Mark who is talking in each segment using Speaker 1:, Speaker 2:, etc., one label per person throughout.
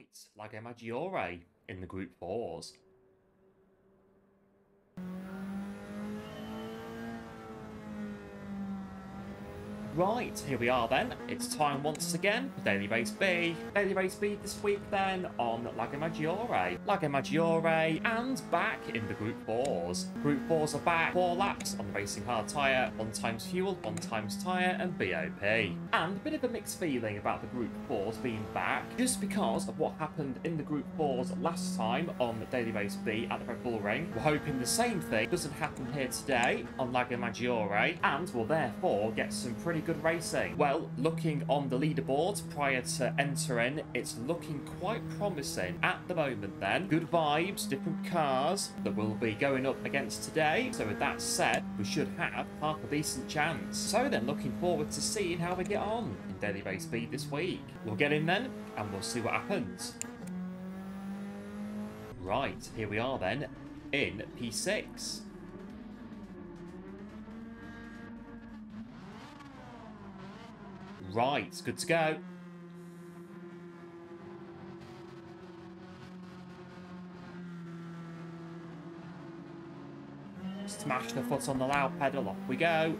Speaker 1: Right, Lago Maggiore in the Group 4s. Right, here we are then. It's time once again for Daily Race B. Daily Race B this week then on Lago Maggiore. Lago Maggiore and back in the Group 4s. Group 4s are back, 4 laps on the Racing Hard tyre, 1 times fuel, 1 times tyre and BOP. And a bit of a mixed feeling about the Group 4s being back, just because of what happened in the Group 4s last time on Daily Race B at the Red Bull Ring. We're hoping the same thing doesn't happen here today on Lago Maggiore and will therefore get some pretty good racing. Well, looking on the leaderboard prior to entering, it's looking quite promising at the moment then. Good vibes, different cars that we'll be going up against today. So with that said, we should have half a decent chance. So then looking forward to seeing how we get on in Daily Race B this week. We'll get in then and we'll see what happens. Right, here we are then in P6. Right, good to go. Smash the foot on the loud pedal, off we go.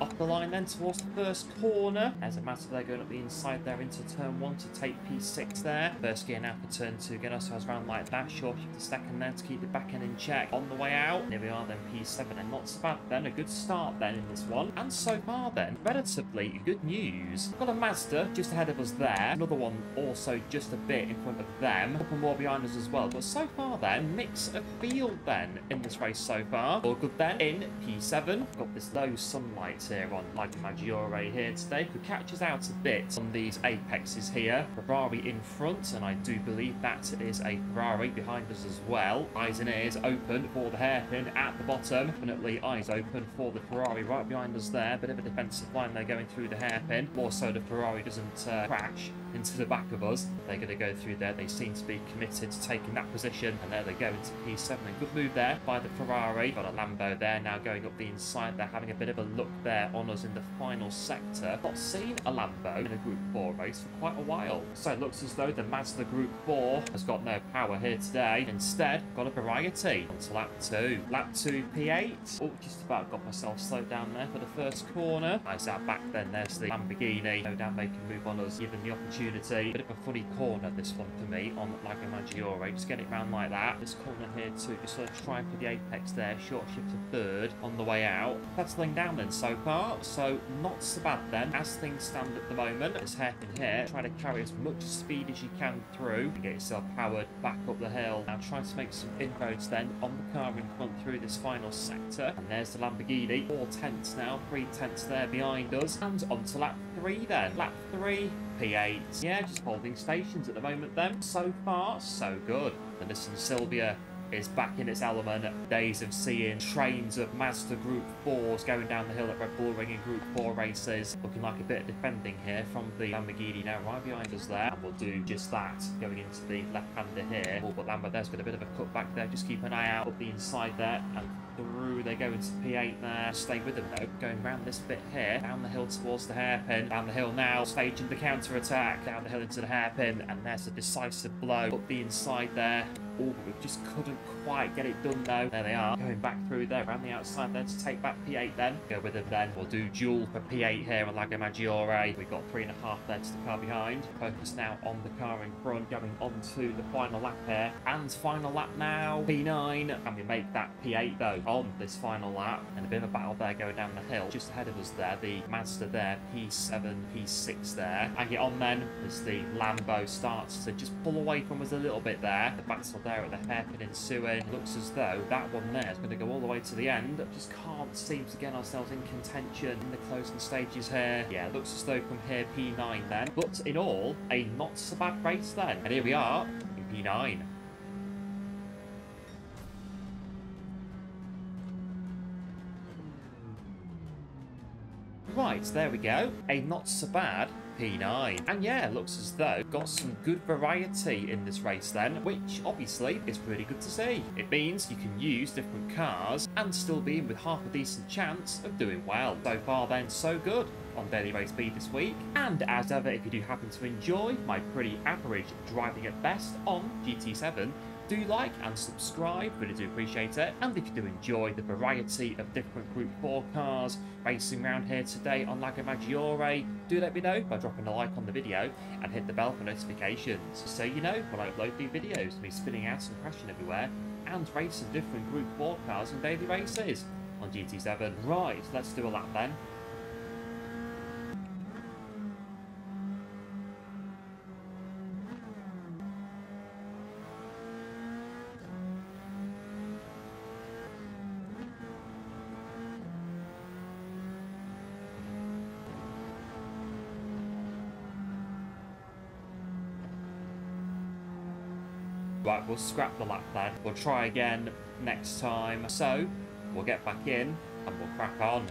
Speaker 1: Off the line then towards the first corner. As a matter there going up the inside there into turn one to take P6 there. First gear now for turn two. Get ourselves around like that. Short shift the second there to keep the back end in check. On the way out. Here we are then P7 and not so bad then. A good start then in this one. And so far then, relatively good news. Got a Mazda just ahead of us there. Another one also just a bit in front of them. A couple more behind us as well. But so far then, mix of field then in this race so far. All good then in P7. Got this low sunlight here on Lago Maggiore here today. Could catch us out a bit on these apexes here. Ferrari in front, and I do believe that is a Ferrari behind us as well. Eyes and ears open for the hairpin at the bottom. Definitely eyes open for the Ferrari right behind us there. Bit of a defensive line there going through the hairpin. More so the Ferrari doesn't uh, crash into the back of us. They're going to go through there. They seem to be committed to taking that position. And there they go into P7. A good move there by the Ferrari. Got a Lambo there now going up the inside. They're having a bit of a look there on us in the final sector. Not seen a Lambo in a Group 4 race for quite a while. So it looks as though the Mazda Group 4 has got no power here today. Instead, got a variety onto lap 2. Lap 2 P8. Oh, just about got myself slowed down there for the first corner. Nice out back then. There's the Lamborghini. No doubt they can move on us given the opportunity. Bit of a funny corner this one for me on Lago Maggiore. Just get it round like that. This corner here too. Just sort of try for the apex there. Short shift to third on the way out. Settling down then so far. So not so bad then. As things stand at the moment, this hairpin here, try to carry as much speed as you can through and get yourself powered back up the hill. Now try to make some inroads then on the car in front through this final sector. And there's the Lamborghini. Four tenths now, three tenths there behind us. And on to lap three then. Lap three, P8. Yeah, just holding stations at the moment then. So far, so good. The Nissan Silvia is back in its element. Days of seeing trains of Mazda Group 4s going down the hill at Red Bull Ring in Group 4 races. Looking like a bit of defending here from the Lamborghini now right behind us there. And we'll do just that going into the left-hander here. Oh, but Lambert there's got a bit of a cutback there. Just keep an eye out up the inside there and through. They go into P8 there. Stay with them though. Going round this bit here. Down the hill towards the hairpin. Down the hill now. Staging the counter attack. Down the hill into the hairpin. And there's a decisive blow up the inside there. Oh, we just couldn't quite get it done though. There they are. Going back through there. Around the outside there to take back P8 then. Go with them then. We'll do duel for P8 here on Lago Maggiore. We've got three and a half there to the car behind. Focus now on the car in front. Going on to the final lap here. And final lap now. P9. And we make that P8 though on this final lap. And a bit of a battle there going down the hill. Just ahead of us there. The Mazda there. P7, P6 there. And get on then as the Lambo starts to just pull away from us a little bit there. The battle there at the hairpin ensuing. Looks as though that one there is going to go all the way to the end. Just can't seem to get ourselves in contention in the closing stages here. Yeah, looks as though from here P9 then. But in all, a not so bad race then. And here we are in P9. Right, there we go. A not so bad P9. And yeah, looks as though got some good variety in this race then, which obviously is pretty good to see. It means you can use different cars and still be in with half a decent chance of doing well. So far then, so good on Daily Race B this week. And as ever, if you do happen to enjoy my pretty average driving at best on GT7, do like and subscribe, really do appreciate it. And if you do enjoy the variety of different Group 4 cars racing around here today on Lago Maggiore, do let me know by dropping a like on the video and hit the bell for notifications so you know when I upload new videos, me spinning out and crashing everywhere and racing different Group 4 cars in daily races on GT7. Right, let's do a lap then. Right, we'll scrap the lap then. We'll try again next time. So, we'll get back in and we'll crack on.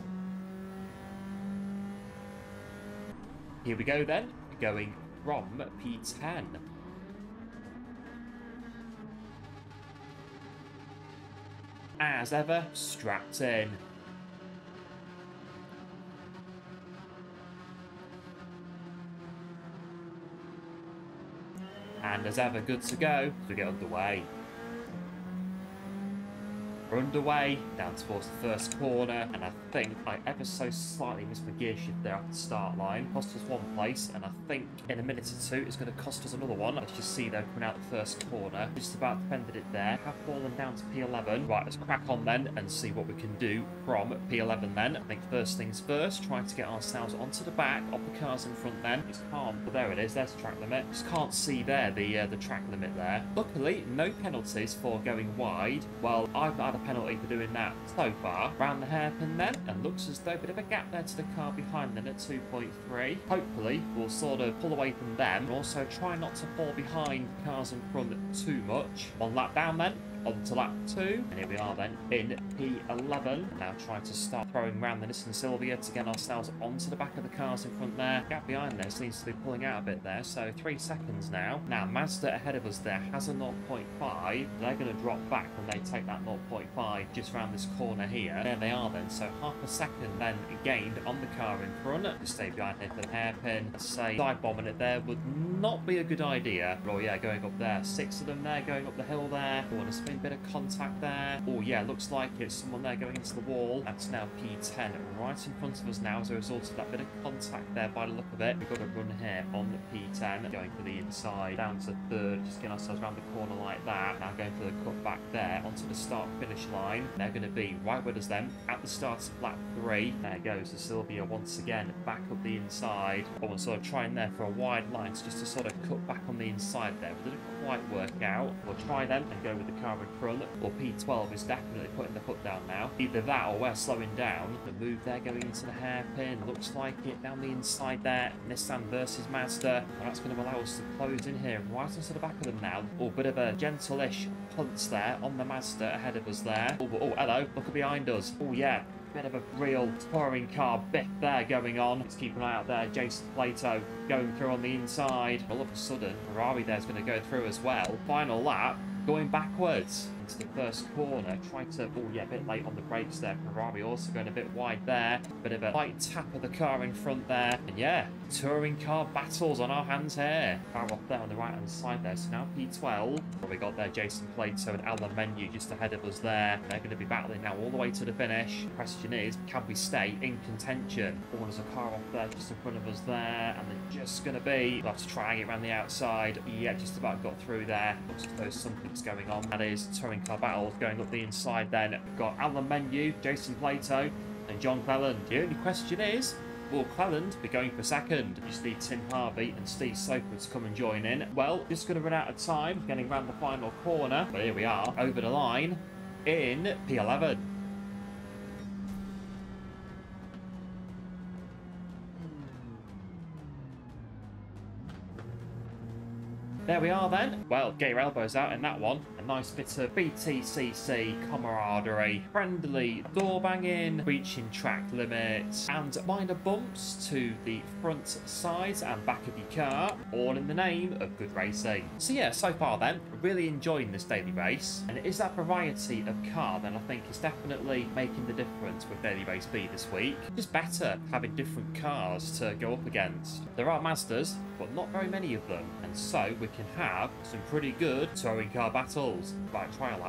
Speaker 1: Here we go then, going from P10. As ever, strapped in. And as ever, good to go to get underway. Underway, down towards the first corner, and I think I ever so slightly missed my gear shift there at the start line. Cost us one place, and I think in a minute or two it's going to cost us another one. Let's just see though, coming out the first corner. Just about defended it there. Have fallen down to P11. Right, let's crack on then and see what we can do from P11 then. I think first things first, trying to get ourselves onto the back of the cars in front then. It's can't, but there it is, there's the track limit. Just can't see there the, uh, the track limit there. Luckily, no penalties for going wide. Well, I've had a penalty for doing that so far. Round the hairpin then, and looks as though a bit of a gap there to the car behind them at 2.3. Hopefully, we'll sort of pull away from them, and also try not to fall behind cars in front too much. One lap down then, on to lap 2. And here we are then in P11. Now trying to start throwing around the Nissan Silvia to get ourselves onto the back of the cars in front there. Gap behind there seems to be pulling out a bit there, so 3 seconds now. Now Mazda ahead of us there has a 0.5. They're going to drop back when they take that 0.5 just around this corner here. There they are then, so half a second then gained on the car in front. Just stay behind here for the hairpin. Say side bombing it there would not be a good idea. Oh yeah, going up there. Six of them there going up the hill there. Oh, and a bit of contact there. Oh yeah, looks like it's someone there going into the wall. That's now P10 right in front of us now as a result of that bit of contact there by the look of it. We've got a run here on the P10 going for the inside down to third, just getting ourselves around the corner like that. Now going for the cut back there onto the start finish line. They're going to be right with us then at the start of lap three. There goes the Silvia once again back up the inside. Oh, and sort of trying there for a wide line just to sort of cut back on the inside there. But didn't quite work out. We'll try them and go with the car in front. Or P12 is definitely putting the foot down now. Either that or we're slowing down. The move there going into the hairpin. Looks like it down the inside there. Nissan versus Mazda. And that's going to allow us to close in here. Right onto the back of them now. Oh, bit of a gentle-ish punts there on the Mazda ahead of us there. Oh, oh, hello. Look behind us. Oh, yeah bit of a real touring car bit there going on. Let's keep an eye out there. Jason Plato going through on the inside. All of a sudden, Ferrari there's going to go through as well. Final lap, going backwards into the first corner. Trying to, oh yeah, a bit late on the brakes there. Ferrari also going a bit wide there. Bit of a light tap of the car in front there. And yeah, touring car battles on our hands here. Car off there on the right hand side there. So now P12. Well, we got there Jason Plato and Alain Menu just ahead of us there. They're going to be battling now all the way to the finish. Question is, can we stay in contention? Oh, there's a car off there just in front of us there. And they're just going to be, we'll have to try and get around the outside. Yeah, just about got through there. Looks as though something's going on. That is touring car battles going up the inside then. We've got Alain Menu, Jason Plato, and John Cleland. The only question is, will Cleland be going for second? Just need Tim Harvey and Steve Soper to come and join in. Well, just going to run out of time, getting around the final corner. But here we are, over the line in P11. There we are then. Well, get your elbows out in that one. A nice bit of BTCC camaraderie, friendly door banging, reaching track limits, and minor bumps to the front sides and back of your car, all in the name of good racing. So yeah, so far then, really enjoying this daily race, and it is that variety of car that I think is definitely making the difference with Daily Race B this week. It's better having different cars to go up against. There are Mazdas, but not very many of them, and so we can have some pretty good touring car battles. Right, try a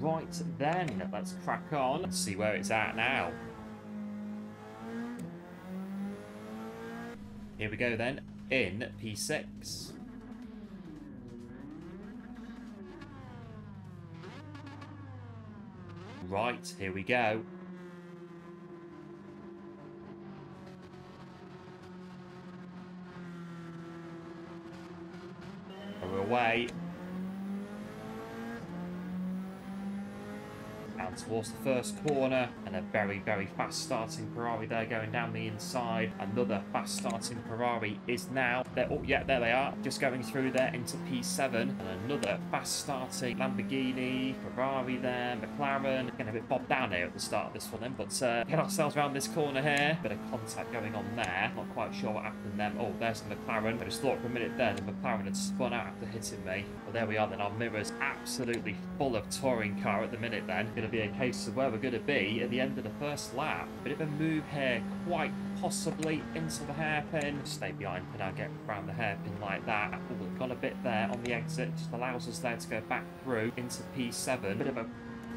Speaker 1: Right then, let's crack on and see where it's at now. Here we go then, in P6. Right, here we go. We're away. Towards the first corner and a very, very fast starting Ferrari there going down the inside. Another fast starting Ferrari is now there. Oh, yeah, there they are. Just going through there into P7 and another fast starting Lamborghini, Ferrari there, McLaren. Getting a bit bobbed down here at the start of this one then, but uh, get ourselves around this corner here. Bit of contact going on there. Not quite sure what happened then. Oh, there's the McLaren. I just thought for a minute there the McLaren had spun out after hitting me. Well, there we are then. Our mirror's absolutely full of touring car at the minute then. Going to be a a case of where we're going to be at the end of the first lap. Bit of a move here, quite possibly into the hairpin. Stay behind for I get around the hairpin like that. Oh, we've got a bit there on the exit, just allows us there to go back through into P7. Bit of a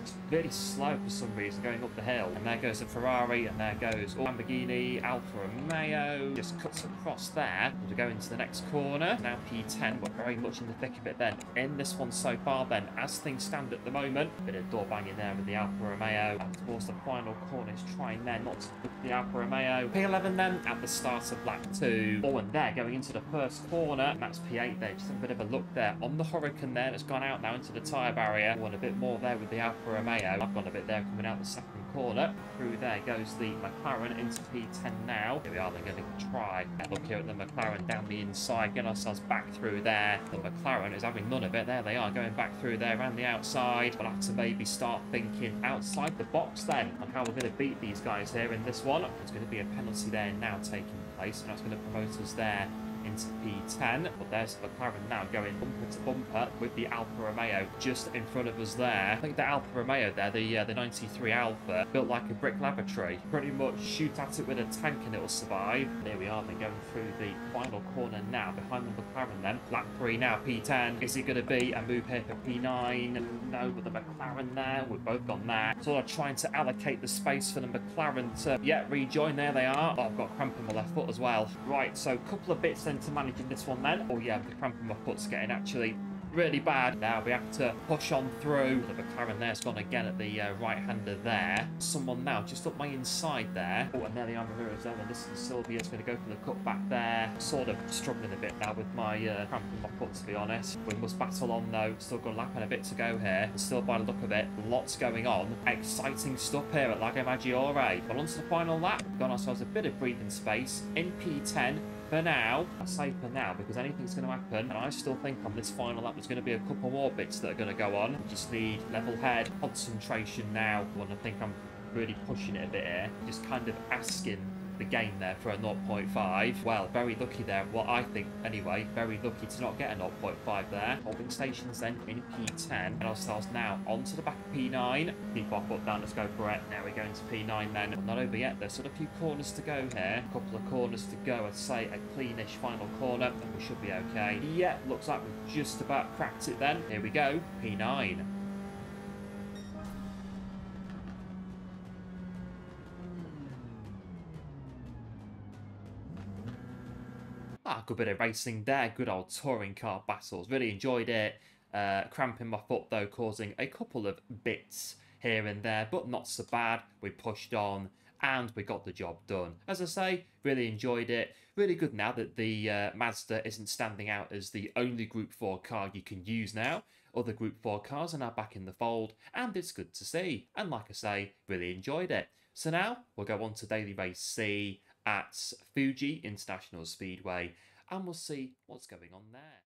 Speaker 1: it's really slow for some reason going up the hill. And there goes a Ferrari, and there goes oh, Lamborghini, Alfa Romeo. Just cuts across there to go into the next corner. Now P10, we're very much in the thick of it then. In this one so far then, as things stand at the moment, bit of door banging there with the Alfa Romeo. And towards the final corner is trying there not to look the Alfa Romeo. P11 then at the start of lap 2. Oh, and there going into the first corner. And that's P8 there, just a bit of a look there. On the Huracan there, that's gone out now into the tyre barrier. Oh, Want a bit more there with the Alfa Romeo. I've gone a bit there coming out the second corner. Through there goes the McLaren into P10 now. Here we are, they're going to try. Look here at the McLaren down the inside, get ourselves back through there. The McLaren is having none of it. There they are, going back through there around the outside. We'll have to maybe start thinking outside the box then on how we're going to beat these guys here in this one. There's going to be a penalty there now taking place, and that's going to promote us there into P10. But there's McLaren now going bumper to bumper with the Alfa Romeo just in front of us there. I think the Alfa Romeo there, the uh, the 93 Alfa, built like a brick laboratory. Pretty much shoot at it with a tank and it'll survive. There we are, they're going through the final corner now behind the McLaren then. Lap 3 now, P10. Is it going to be a move here for P9? No, with the McLaren there, we've both gone there. Sort of trying to allocate the space for the McLaren to, yeah, rejoin. There they are. Oh, I've got cramp in my left foot as well. Right, so a couple of bits into managing this one then. Oh yeah, the cramp in my foot's getting actually really bad. Now we have to push on through. The McLaren there's gone again at the uh, right-hander there. Someone now just up my inside there. Oh, and there the is there. And this is Silvia's going to go for the cut back there. Sort of struggling a bit now with my uh, cramp in my foot, to be honest. We must battle on, though. Still got a lap and a bit to go here. Still, by the look of it, lots going on. Exciting stuff here at Lago Maggiore. But on to the final lap. We've got ourselves a bit of breathing space in P10 for now, I say for now because anything's going to happen, and I still think on this final lap there's going to be a couple more bits that are going to go on. We just need level head, concentration now, when I think I'm really pushing it a bit here. Just kind of asking the game there for a 0.5. Well, very lucky there. Well, I think, anyway, very lucky to not get a 0.5 there. Holding stations then in P10. And ourselves now onto the back of P9. Keep our foot down, let's go for it. Now we're going to P9 then. Not over yet, there's still a few corners to go here. A couple of corners to go. I'd say a cleanish final corner, and we should be okay. Yeah, looks like we've just about cracked it then. Here we go, P9. Ah, good bit of racing there. Good old touring car battles. Really enjoyed it. Uh, cramping my foot though, causing a couple of bits here and there, but not so bad. We pushed on and we got the job done. As I say, really enjoyed it. Really good now that the uh, Mazda isn't standing out as the only Group 4 car you can use now. Other Group 4 cars are now back in the fold, and it's good to see. And like I say, really enjoyed it. So now we'll go on to Daily Race C at Fuji International Speedway, and we'll see what's going on there.